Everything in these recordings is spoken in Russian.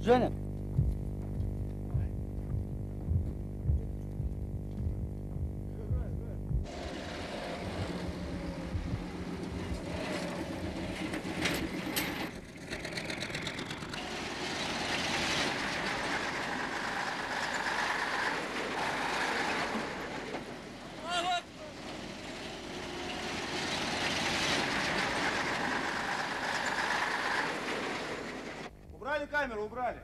Женя! Убрали камеру, убрали.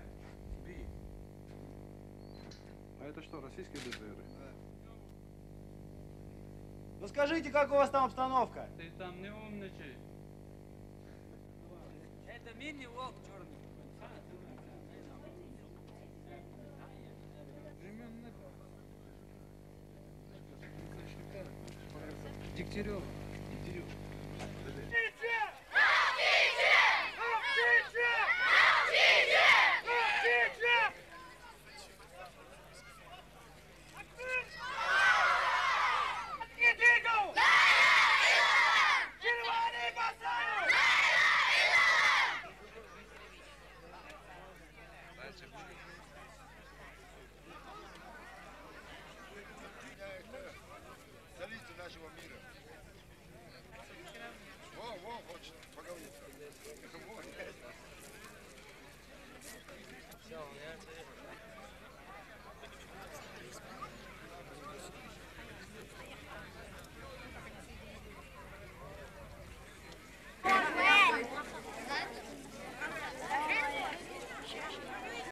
А это что, российские БТРы? Ну скажите, как у вас там обстановка? Ты там не умничай. Это мини-волк черный. Дегтярев.